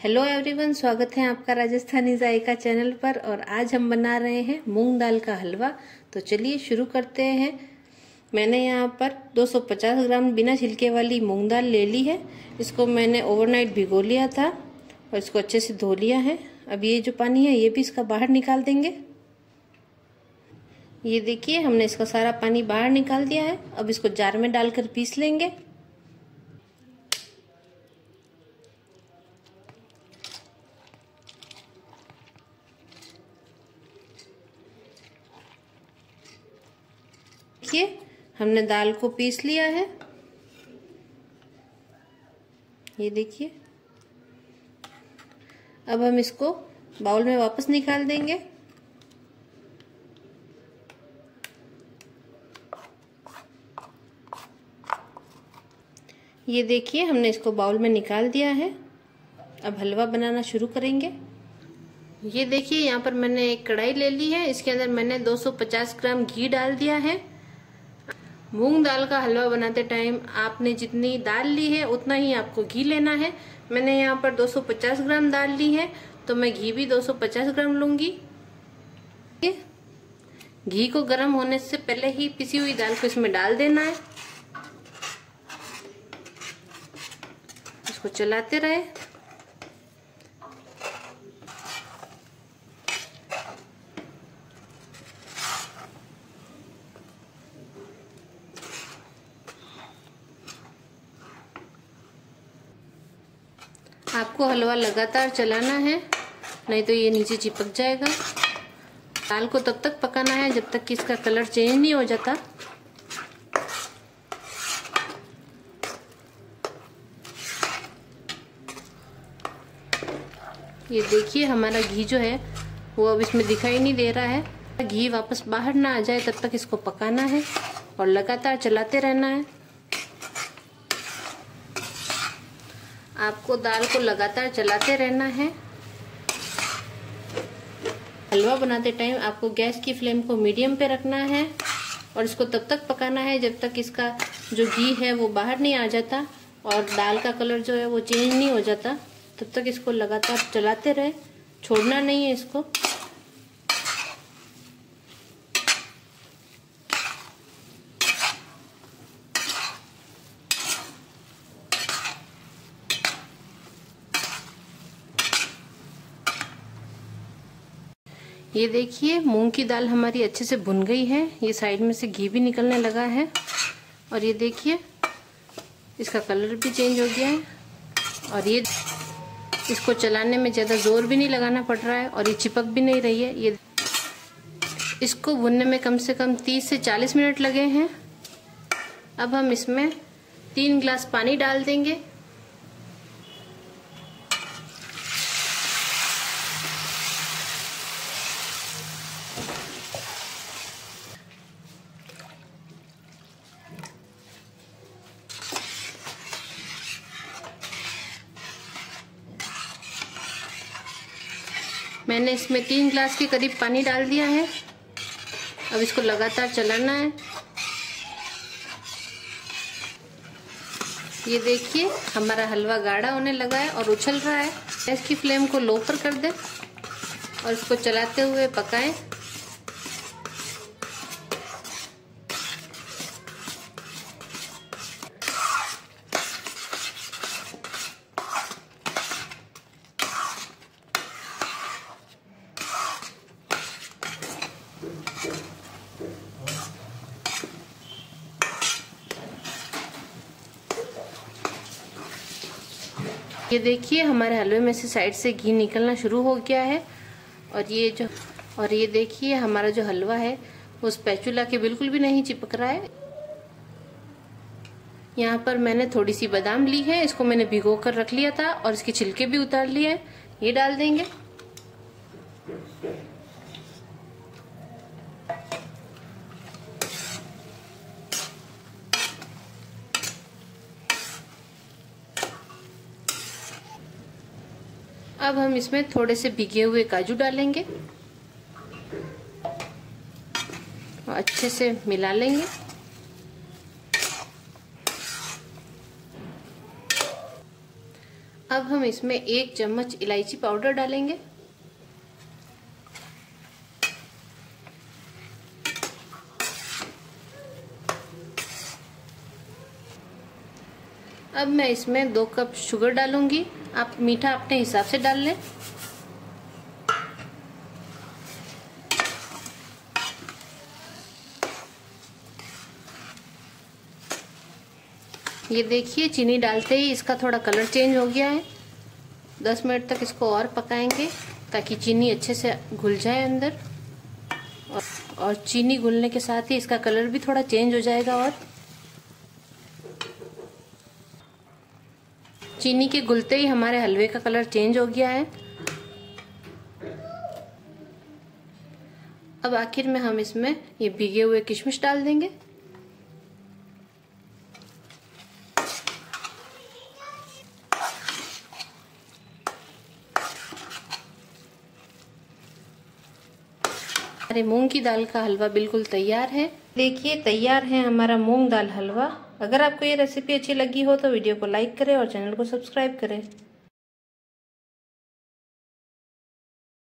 Hello everyone, स्वागत है आपका राजस्थानी जायका चैनल पर और आज हम बना रहे हैं मूंग दाल का हलवा। तो चलिए शुरू करते हैं। मैंने यहाँ पर 250 ग्राम बिना छिलके वाली मूंग दाल ले ली है। इसको मैंने ओवरनाइट भिगो लिया था और इसको अच्छे से धो लिया है। अब ये जो पानी है, ये भी इसका बाहर निकाल देंगे। ये देखिए, हमने इसका सारा पानी बाहर निकाल दिया है। अब इसको जार में डालकर पीस लेंगे। देखिए, हमने दाल को पीस लिया है। ये देखिए। अब हम इसको बाउल में वापस निकाल देंगे। ये देखिए, हमने इसको बाउल में निकाल दिया है। अब हलवा बनाना शुरू करेंगे। ये देखिए, यहाँ पर मैंने एक कढ़ाई ले ली है। इसके अंदर मैंने 250 ग्राम घी डाल दिया है। मूंग दाल का हलवा बनाते टाइम आपने जितनी दाल ली है, उतना ही आपको घी लेना है। मैंने यहाँ पर 250 ग्राम दाल ली है तो मैं घी भी 250 ग्राम लूँगी। घी को गर्म होने से पहले ही पिसी हुई दाल को इसमें डाल देना है। इसको चलाते रहे। आपको हलवा लगातार चलाना है, नहीं तो ये नीचे चिपक जाएगा। दाल को तब तक पकाना है जब तक कि इसका कलर चेंज नहीं हो जाता। ये देखिए, हमारा घी जो है, वो अब इसमें दिखाई नहीं दे रहा है। घी वापस बाहर ना आ जाए तब तक इसको पकाना है और लगातार चलाते रहना है। आपको दाल को लगातार चलाते रहना है। हलवा बनाते टाइम आपको गैस की फ्लेम को मीडियम पे रखना है और इसको तब तक पकाना है जब तक इसका जो घी है वो बाहर नहीं आ जाता और दाल का कलर जो है वो चेंज नहीं हो जाता। तब तक इसको लगातार चलाते रहे, छोड़ना नहीं है इसको। ये देखिए, मूंग की दाल हमारी अच्छे से भुन गई है। ये साइड में से घी भी निकलने लगा है। और ये देखिए, इसका कलर भी चेंज हो गया है। और ये इसको चलाने में ज़्यादा ज़ोर भी नहीं लगाना पड़ रहा है और ये चिपक भी नहीं रही है। ये इसको भुनने में कम से कम 30 से 40 मिनट लगे हैं। अब हम इसमें तीन गिलास पानी डाल देंगे। मैंने इसमें तीन ग्लास के करीब पानी डाल दिया है। अब इसको लगातार चलाना है। ये देखिए, हमारा हलवा गाढ़ा होने लगा है और उछल रहा है। गैस की फ्लेम को लो पर कर दें और इसको चलाते हुए पकाएँ। ये देखिए, हमारे हलवे में से साइड से घी निकलना शुरू हो गया है। और ये जो, और ये देखिए, हमारा जो हलवा है, वो स्पैचुला के बिल्कुल भी नहीं चिपक रहा है। यहाँ पर मैंने थोड़ी सी बादाम ली है, इसको मैंने भिगो कर रख लिया था और इसके छिलके भी उतार लिए हैं। ये डाल देंगे। अब हम इसमें थोड़े से भिगे हुए काजू डालेंगे। और अच्छे से मिला लेंगे। अब हम इसमें एक चम्मच इलायची पाउडर डालेंगे। अब मैं इसमें दो कप शुगर डालूँगी। आप मीठा अपने हिसाब से डाल लें। ये देखिए, चीनी डालते ही इसका थोड़ा कलर चेंज हो गया है। दस मिनट तक इसको और पकाएँगे, ताकि चीनी अच्छे से घुल जाए अंदर। और चीनी घुलने के साथ ही इसका कलर भी थोड़ा चेंज हो जाएगा और। चीनी के घुलते ही हमारे हलवे का कलर चेंज हो गया है। अब आखिर में हम इसमें ये भीगे हुए किशमिश डाल देंगे। मूंग की दाल का हलवा बिल्कुल तैयार है। देखिए, तैयार है हमारा मूंग दाल हलवा। अगर आपको ये रेसिपी अच्छी लगी हो तो वीडियो को लाइक करें और चैनल को सब्सक्राइब करें।